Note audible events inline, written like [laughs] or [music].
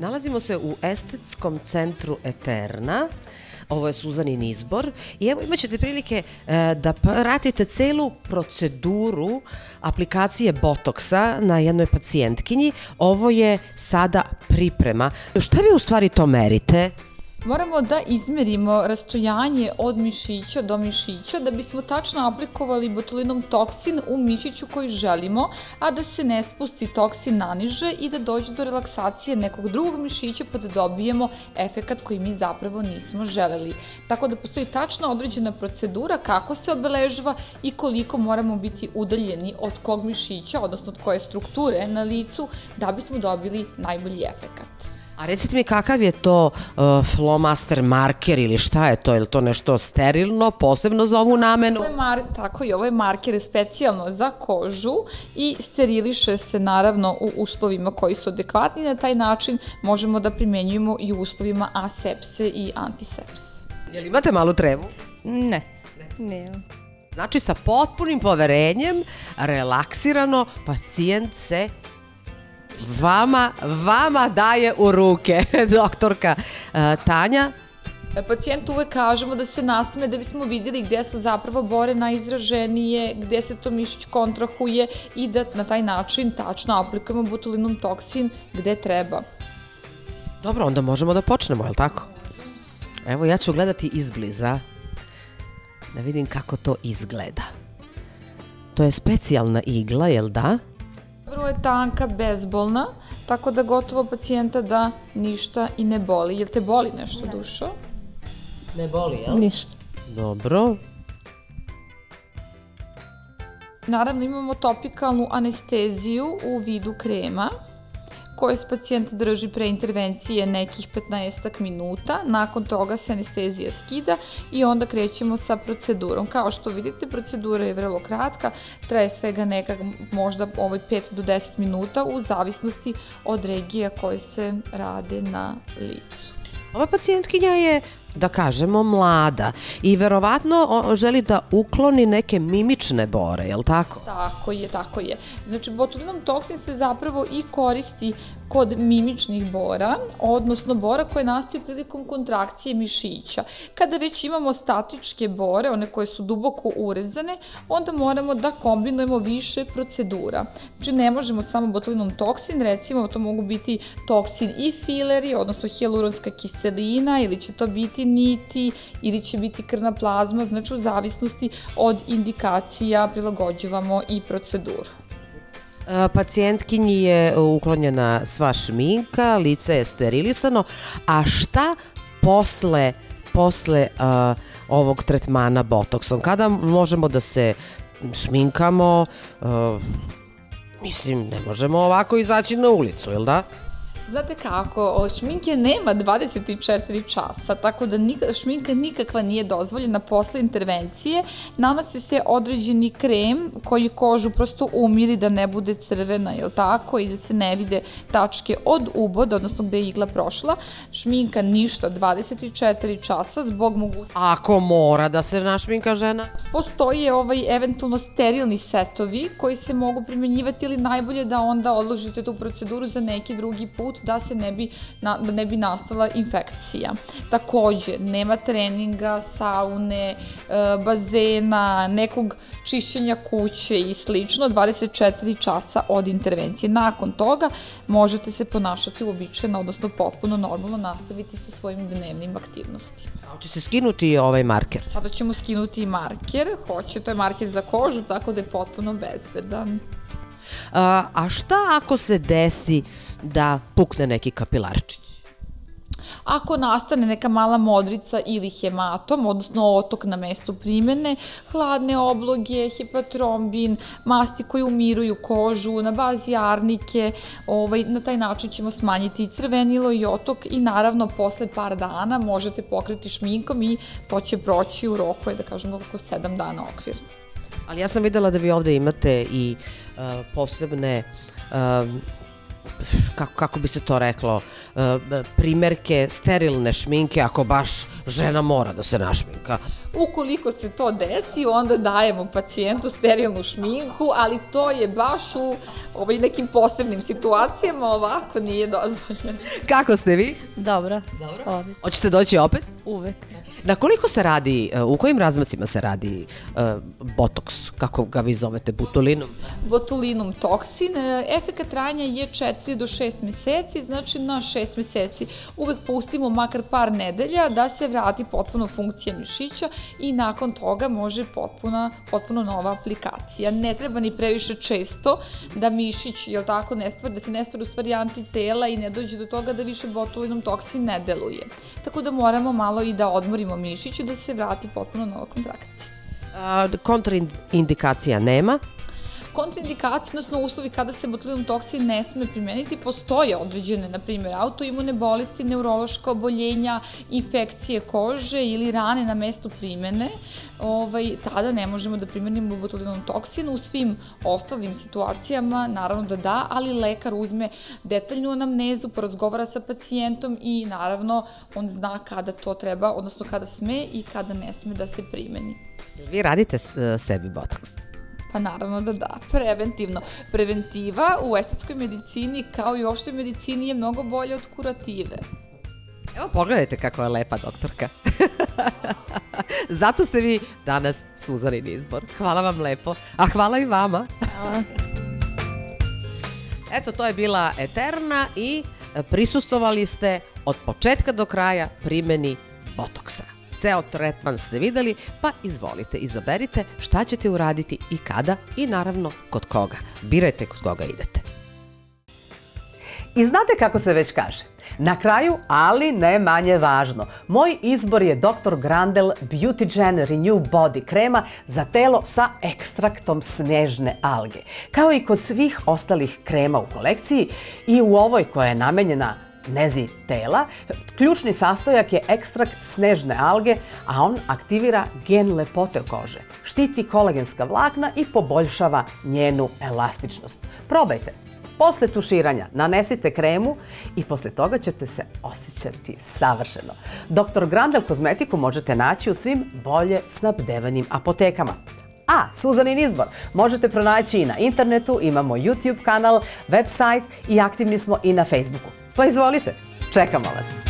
Nalazimo se u estetskom centru Eterna. Ovo je Suzanin izbor i evo imat ćete prilike e, da pratite celu proceduru aplikacije Botoksa na jednoj pacijentkinji. Ovo je sada priprema. Šta vi u stvari to merite? Moramo da izmerimo rastojanje od mišića do mišića da bismo tačno aplikovali botulinom toksin u mišiću koji želimo, a da se ne spusti toksin naniže i da dođe do relaksacije nekog drugog mišića pa da dobijemo efekat koji mi zapravo nismo želeli. Tako da postoji tačno određena procedura kako se obeležava i koliko moramo biti udaljeni od kog mišića, odnosno od koje strukture na licu da bismo dobili najbolji efekat. A recite mi kakav je to uh, flowmaster marker ili šta je to? Je li to nešto sterilno, posebno za ovu namenu? Ovo je mar, tako i ovo je marker specijalno za kožu i steriliše se naravno u uslovima koji su adekvatni. Na taj način možemo da primenjujemo i u uslovima asepse i antisepse. Jel imate malu trevu? Ne. Ne. Znači sa potpunim poverenjem, relaksirano, pacijent se vama, vama daje u ruke, [laughs] doktorka uh, Tanja. Pacijentu uvek kažemo da se nasme da bismo videli gde su zapravo bore najizraženije, gde se to mišić kontrahuje i da na taj način tačno aplikujemo botulinum toksin gde treba. Dobro, onda možemo da počnemo, je li tako? Evo, ja ću gledati izbliza da vidim kako to izgleda. To je specijalna igla, jel da? Vrlo je tanka, bezbolna, tako da gotovo pacijenta da ništa i ne boli. Jel te boli nešto, dušo? Ne boli, jel? Ništa. Dobro. Naravno imamo topikalnu anesteziju u vidu krema koje se pacijent drži pre intervencije nekih 15 minuta. Nakon toga se anestezija skida i onda krećemo sa procedurom. Kao što vidite, procedura je vrlo kratka, traje svega nekak možda ovaj 5 do 10 minuta u zavisnosti od regija koje se rade na licu. Ova pacijentkinja je da kažemo, mlada i verovatno želi da ukloni neke mimične bore, je li tako? Tako je, tako je. Znači, botulinom toksin se zapravo i koristi kod mimičnih bora, odnosno bora koje nastaju prilikom kontrakcije mišića. Kada već imamo statičke bore, one koje su duboko urezane, onda moramo da kombinujemo više procedura. Znači ne možemo samo botulinom toksin, recimo to mogu biti toksin i fileri, odnosno hialuronska kiselina, ili će to biti niti, ili će biti krvna plazma, znači u zavisnosti od indikacija prilagođavamo i proceduru. Pacijentkinji je uklonjena sva šminka, lice je sterilisano, a šta posle, posle uh, ovog tretmana botoksom? Kada možemo da se šminkamo, uh, mislim, ne možemo ovako izaći na ulicu, jel da? Znate kako, šminke nema 24 časa, tako da nik šminka nikakva nije dozvoljena posle intervencije. Nanosi se određeni krem koji kožu prosto umiri da ne bude crvena, jel tako, i da se ne vide tačke od uboda, odnosno gde je igla prošla. Šminka ništa 24 časa zbog mogućnosti. Ako mora da se našminka žena? Postoje ovaj eventualno sterilni setovi koji se mogu primenjivati ili najbolje da onda odložite tu proceduru za neki drugi put da se ne bi, na, da ne bi nastala infekcija. Takođe, nema treninga, saune, e, bazena, nekog čišćenja kuće i slično, 24 časa od intervencije. Nakon toga možete se ponašati uobičajeno, odnosno potpuno normalno nastaviti sa svojim dnevnim aktivnostima. A hoće se skinuti ovaj marker? Sada ćemo skinuti marker, hoće, to je marker za kožu, tako da je potpuno bezbedan. A, šta ako se desi da pukne neki kapilarčić? Ako nastane neka mala modrica ili hematom, odnosno otok na mestu primene, hladne obloge, hepatrombin, masti koji umiruju kožu, na bazi arnike, ovaj, na taj način ćemo smanjiti i crvenilo i otok i naravno posle par dana možete pokriti šminkom i to će proći u roku, da kažemo, oko 7 dana okvirno. Ali ja sam videla da vi ovde imate i uh, posebne uh, kako, kako bi se to reklo, uh, primerke sterilne šminke ako baš žena mora da se našminka. Ukoliko se to desi, onda dajemo pacijentu sterilnu šminku, ali to je baš u ovaj, nekim posebnim situacijama, ovako nije dozvoljeno. Kako ste vi? Dobro. Dobro. Ovdje. Hoćete doći opet? Uvek. Na koliko se radi, u kojim razmacima se radi uh, botoks, kako ga vi zovete, butulinom? botulinum toksin. E, Efekat trajanja je 4 do 6 meseci, znači na 6 meseci uvek pustimo makar par nedelja da se vrati potpuno funkcija mišića i nakon toga može potpuna, potpuno nova aplikacija. Ne treba ni previše često da mišić, jel tako, ne stvari, da se ne stvori u stvari antitela i ne dođe do toga da više botulinum toksin ne deluje. Tako da moramo malo i da odmorimo mišić i da se vrati potpuno nova kontrakcija. A, kontraindikacija nema, Kontraindikacije, odnosno uslovi kada se botulinum toksin ne sme primeniti, postoje određene, na primjer, autoimune bolesti, neurološka oboljenja, infekcije kože ili rane na mestu primene, ovaj, tada ne možemo da primenimo botulinum toksin. U svim ostalim situacijama, naravno da da, ali lekar uzme detaljnu anamnezu, porazgovara sa pacijentom i naravno on zna kada to treba, odnosno kada sme i kada ne sme da se primeni. vi radite s- e, sebi botoks. Pa naravno da da, preventivno. Preventiva u estetskoj medicini kao i u medicini je mnogo bolja od kurative. Evo pogledajte kako je lepa doktorka. [laughs] Zato ste vi danas Suzanin izbor. Hvala vam lepo. A hvala i vama. Hvala. Eto, to je bila Eterna i prisustovali ste od početka do kraja primeni botoksa. Ceo tretman ste videli, pa izvolite, izaberite šta ćete uraditi i kada i naravno kod koga. Birajte kod koga idete. I znate kako se već kaže? Na kraju, ali ne manje važno, moj izbor je Dr. Grandel Beautygen Renew Body krema za telo sa ekstraktom snežne alge. Kao i kod svih ostalih krema u kolekciji i u ovoj koja je namenjena nezi tela, ključni sastojak je ekstrakt snežne alge, a on aktivira gen lepote kože, štiti kolagenska vlakna i poboljšava njenu elastičnost. Probajte! Posle tuširanja nanesite kremu i posle toga ćete se osjećati savršeno. Dr. Grandel kozmetiku možete naći u svim bolje snabdevanim apotekama. A, Suzanin izbor možete pronaći i na internetu, imamo YouTube kanal, website i aktivni smo i na Facebooku. Pa izvolite, čekamo vas.